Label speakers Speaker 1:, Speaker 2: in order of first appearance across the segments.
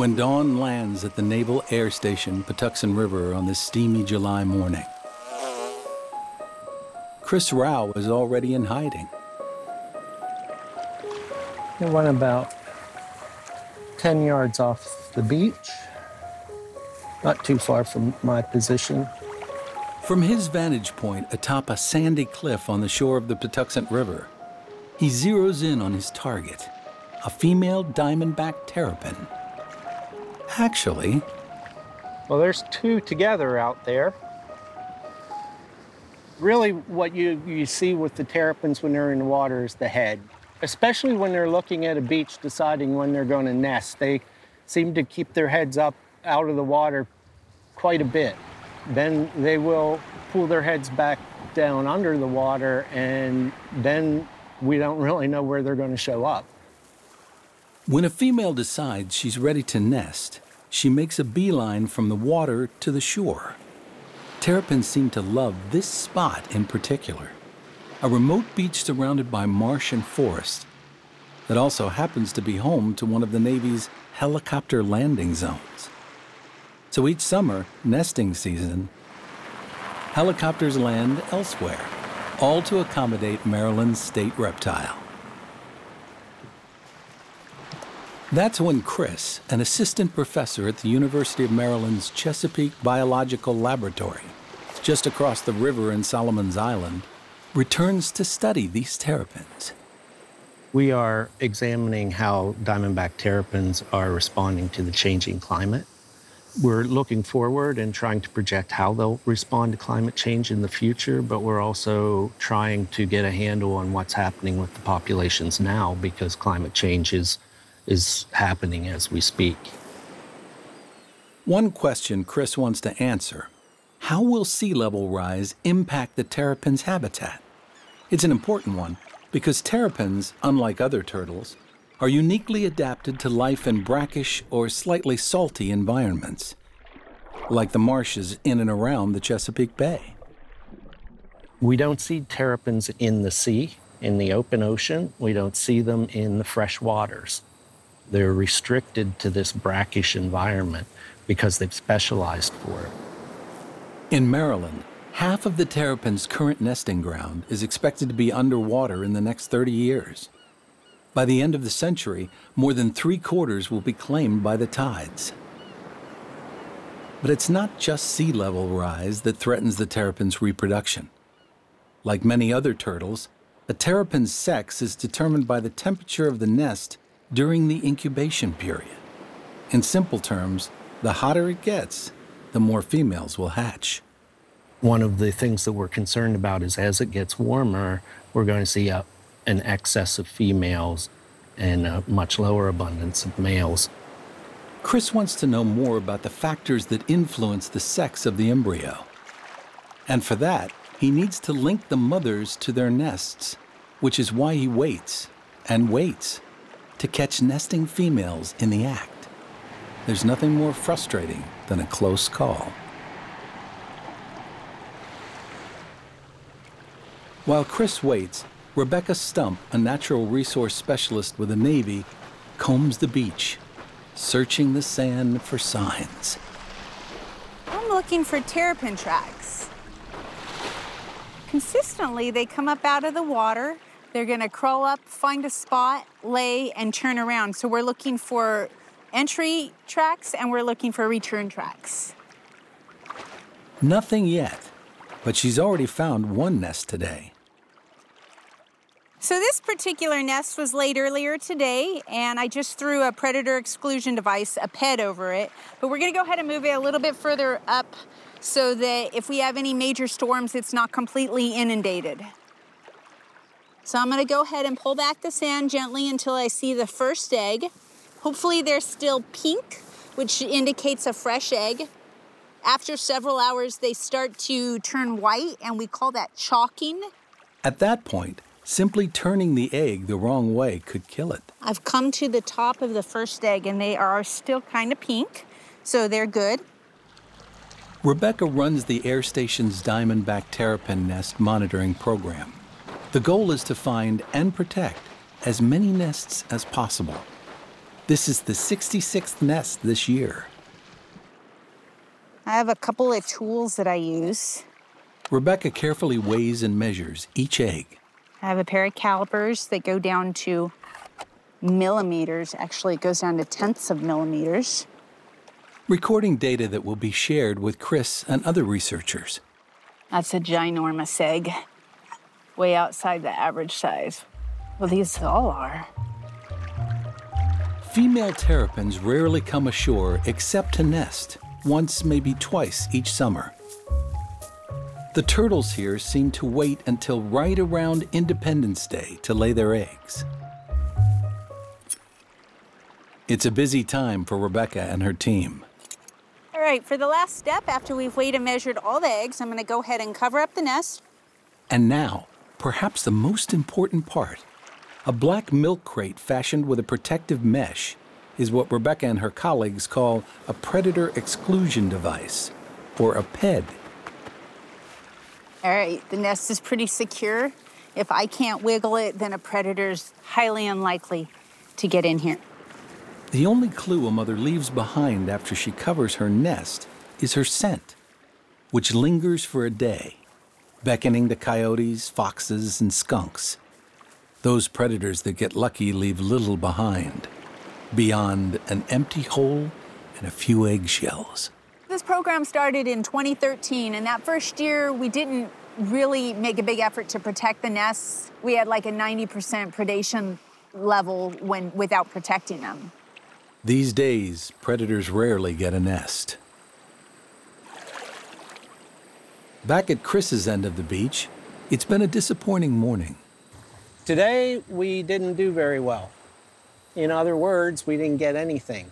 Speaker 1: when dawn lands at the Naval Air Station, Patuxent River, on this steamy July morning. Chris Rowe is already in hiding.
Speaker 2: It went about 10 yards off the beach, not too far from my position.
Speaker 1: From his vantage point atop a sandy cliff on the shore of the Patuxent River, he zeroes in on his target, a female diamondback terrapin. Actually,
Speaker 2: well, there's two together out there really what you, you see with the terrapins when they're in the water is the head, especially when they're looking at a beach deciding when they're going to nest. They seem to keep their heads up out of the water quite a bit. Then they will pull their heads back down under the water, and then we don't really know where they're going to show up.
Speaker 1: When a female decides she's ready to nest, she makes a beeline from the water to the shore. Terrapins seem to love this spot in particular, a remote beach surrounded by marsh and forest that also happens to be home to one of the Navy's helicopter landing zones. So each summer, nesting season, helicopters land elsewhere, all to accommodate Maryland's state reptile. That's when Chris, an assistant professor at the University of Maryland's Chesapeake Biological Laboratory, just across the river in Solomons Island, returns to study these terrapins.
Speaker 2: We are examining how diamondback terrapins are responding to the changing climate. We're looking forward and trying to project how they'll respond to climate change in the future, but we're also trying to get a handle on what's happening with the populations now because climate change is, is happening as we speak.
Speaker 1: One question Chris wants to answer how will sea level rise impact the terrapin's habitat? It's an important one because terrapins, unlike other turtles, are uniquely adapted to life in brackish or slightly salty environments, like the marshes in and around the Chesapeake Bay.
Speaker 2: We don't see terrapins in the sea, in the open ocean. We don't see them in the fresh waters. They're restricted to this brackish environment because they've specialized for it.
Speaker 1: In Maryland, half of the terrapin's current nesting ground is expected to be underwater in the next 30 years. By the end of the century, more than three quarters will be claimed by the tides. But it's not just sea level rise that threatens the terrapin's reproduction. Like many other turtles, a terrapin's sex is determined by the temperature of the nest during the incubation period. In simple terms, the hotter it gets, the more females will hatch.
Speaker 2: One of the things that we're concerned about is as it gets warmer, we're going to see a, an excess of females and a much lower abundance of males.
Speaker 1: Chris wants to know more about the factors that influence the sex of the embryo. And for that, he needs to link the mothers to their nests, which is why he waits and waits to catch nesting females in the act. There's nothing more frustrating than a close call. While Chris waits, Rebecca Stump, a natural resource specialist with the Navy, combs the beach, searching the sand for signs.
Speaker 3: I'm looking for terrapin tracks. Consistently, they come up out of the water. They're going to crawl up, find a spot, lay, and turn around. So we're looking for entry tracks and we're looking for return tracks.
Speaker 1: Nothing yet, but she's already found one nest today.
Speaker 3: So this particular nest was laid earlier today, and I just threw a predator exclusion device, a PED, over it. But we're gonna go ahead and move it a little bit further up so that if we have any major storms, it's not completely inundated. So I'm gonna go ahead and pull back the sand gently until I see the first egg. Hopefully they're still pink, which indicates a fresh egg. After several hours, they start to turn white, and we call that chalking.
Speaker 1: At that point, simply turning the egg the wrong way could kill it.
Speaker 3: I've come to the top of the first egg, and they are still kind of pink, so they're good.
Speaker 1: Rebecca runs the air station's Diamondback Terrapin Nest monitoring program. The goal is to find and protect as many nests as possible. This is the 66th nest this year.
Speaker 3: I have a couple of tools that I use.
Speaker 1: Rebecca carefully weighs and measures each egg.
Speaker 3: I have a pair of calipers that go down to millimeters. Actually, it goes down to tenths of millimeters.
Speaker 1: Recording data that will be shared with Chris and other researchers.
Speaker 3: That's a ginormous egg, way outside the average size. Well, these all are.
Speaker 1: Female terrapins rarely come ashore except to nest, once, maybe twice each summer. The turtles here seem to wait until right around Independence Day to lay their eggs. It's a busy time for Rebecca and her team.
Speaker 3: All right, for the last step, after we've weighed and measured all the eggs, I'm gonna go ahead and cover up the nest.
Speaker 1: And now, perhaps the most important part a black milk crate fashioned with a protective mesh is what Rebecca and her colleagues call a predator exclusion device, or a PED.
Speaker 3: All right, the nest is pretty secure. If I can't wiggle it, then a predator's highly unlikely to get in here.
Speaker 1: The only clue a mother leaves behind after she covers her nest is her scent, which lingers for a day, beckoning to coyotes, foxes, and skunks. Those predators that get lucky leave little behind, beyond an empty hole and a few eggshells.
Speaker 3: This program started in 2013, and that first year we didn't really make a big effort to protect the nests. We had like a 90% predation level when without protecting them.
Speaker 1: These days, predators rarely get a nest. Back at Chris's end of the beach, it's been a disappointing morning.
Speaker 2: Today, we didn't do very well. In other words, we didn't get anything.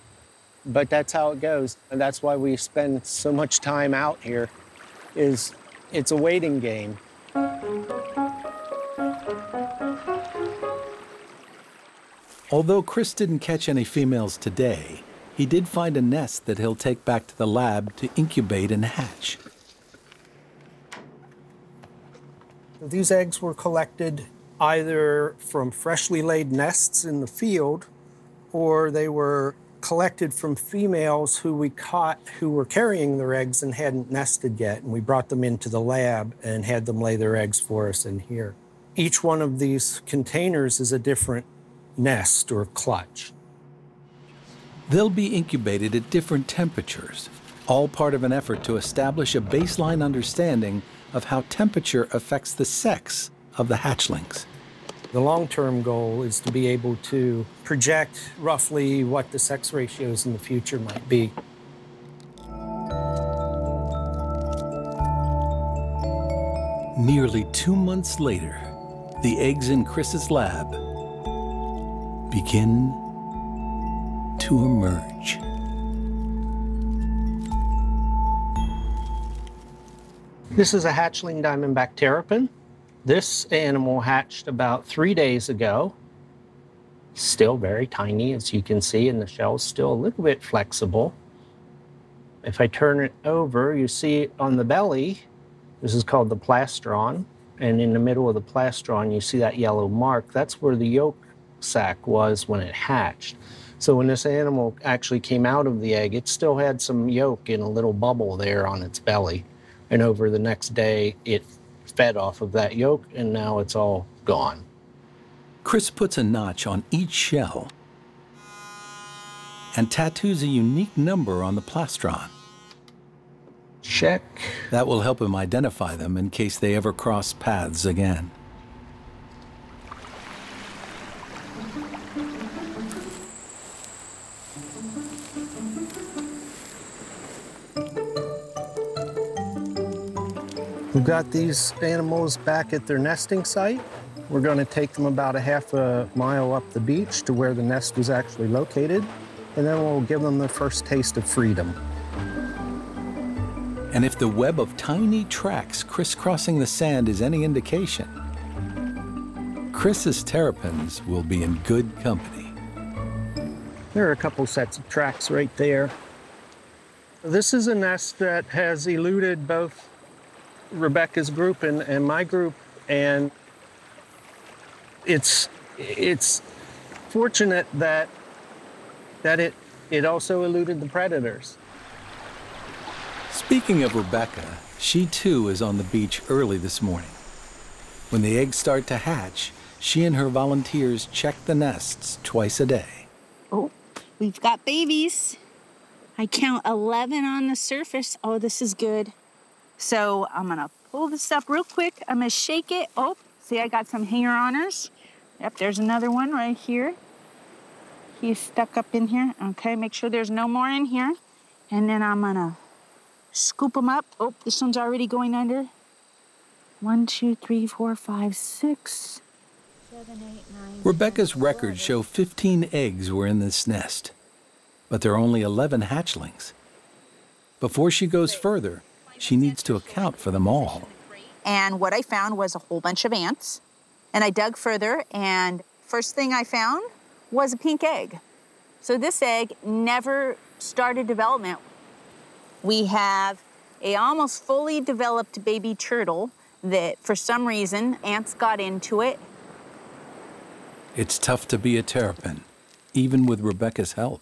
Speaker 2: But that's how it goes. And that's why we spend so much time out here is it's a waiting game.
Speaker 1: Although Chris didn't catch any females today, he did find a nest that he'll take back to the lab to incubate and hatch.
Speaker 4: These eggs were collected either from freshly laid nests in the field or they were collected from females who we caught who were carrying their eggs and hadn't nested yet. And we brought them into the lab and had them lay their eggs for us in here. Each one of these containers is a different nest or clutch.
Speaker 1: They'll be incubated at different temperatures, all part of an effort to establish a baseline understanding of how temperature affects the sex of the hatchlings.
Speaker 4: The long-term goal is to be able to project roughly what the sex ratios in the future might be.
Speaker 1: Nearly two months later, the eggs in Chris's lab begin to emerge.
Speaker 2: This is a hatchling diamondback terrapin. This animal hatched about three days ago. Still very tiny, as you can see, and the shell's still a little bit flexible. If I turn it over, you see on the belly, this is called the plastron, and in the middle of the plastron, you see that yellow mark. That's where the yolk sac was when it hatched. So when this animal actually came out of the egg, it still had some yolk in a little bubble there on its belly. And over the next day, it fed off of that yolk, and now it's all gone.
Speaker 1: Chris puts a notch on each shell and tattoos a unique number on the plastron.
Speaker 2: Check.
Speaker 1: That will help him identify them in case they ever cross paths again.
Speaker 2: We've got these animals back at their nesting site. We're going to take them about a half a mile up the beach to where the nest was actually located, and then we'll give them the first taste of freedom.
Speaker 1: And if the web of tiny tracks crisscrossing the sand is any indication, Chris's terrapins will be in good company.
Speaker 2: There are a couple sets of tracks right there. This is a nest that has eluded both Rebecca's group and, and my group, and it's it's fortunate that that it, it also eluded the predators.
Speaker 1: Speaking of Rebecca, she too is on the beach early this morning. When the eggs start to hatch, she and her volunteers check the nests twice a day.
Speaker 3: Oh, we've got babies. I count 11 on the surface. Oh, this is good. So I'm gonna pull this up real quick. I'm gonna shake it. Oh, see, I got some hanger honors. Yep, there's another one right here. He's stuck up in here. Okay, make sure there's no more in here. And then I'm gonna scoop them up. Oh, this one's already going under. One, two, three, four, five, six, seven, eight, nine.
Speaker 1: Rebecca's records show 15 eggs were in this nest, but there are only 11 hatchlings. Before she goes further, she needs to account for them all.
Speaker 3: And what I found was a whole bunch of ants. And I dug further, and first thing I found was a pink egg. So this egg never started development. We have a almost fully developed baby turtle that for some reason ants got into it.
Speaker 1: It's tough to be a terrapin, even with Rebecca's help.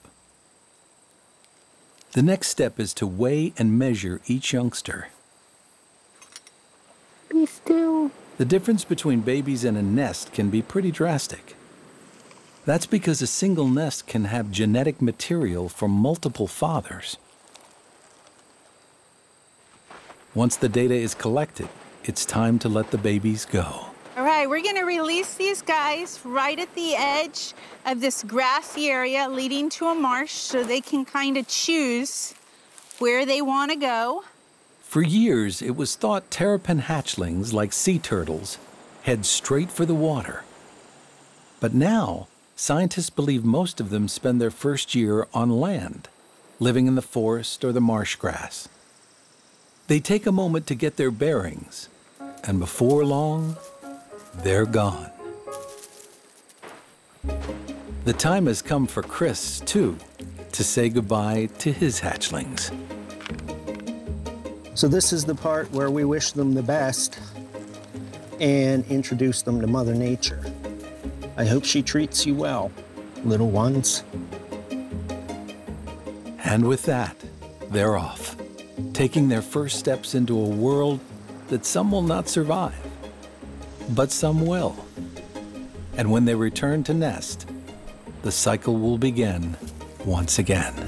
Speaker 1: The next step is to weigh and measure each youngster.
Speaker 3: Be still.
Speaker 1: The difference between babies and a nest can be pretty drastic. That's because a single nest can have genetic material from multiple fathers. Once the data is collected, it's time to let the babies go.
Speaker 3: We're gonna release these guys right at the edge of this grassy area leading to a marsh so they can kind of choose where they wanna go.
Speaker 1: For years, it was thought terrapin hatchlings, like sea turtles, head straight for the water. But now, scientists believe most of them spend their first year on land, living in the forest or the marsh grass. They take a moment to get their bearings, and before long, they're gone. The time has come for Chris, too, to say goodbye to his hatchlings.
Speaker 2: So this is the part where we wish them the best and introduce them to Mother Nature. I hope she treats you well, little ones.
Speaker 1: And with that, they're off, taking their first steps into a world that some will not survive, but some will. And when they return to nest, the cycle will begin once again.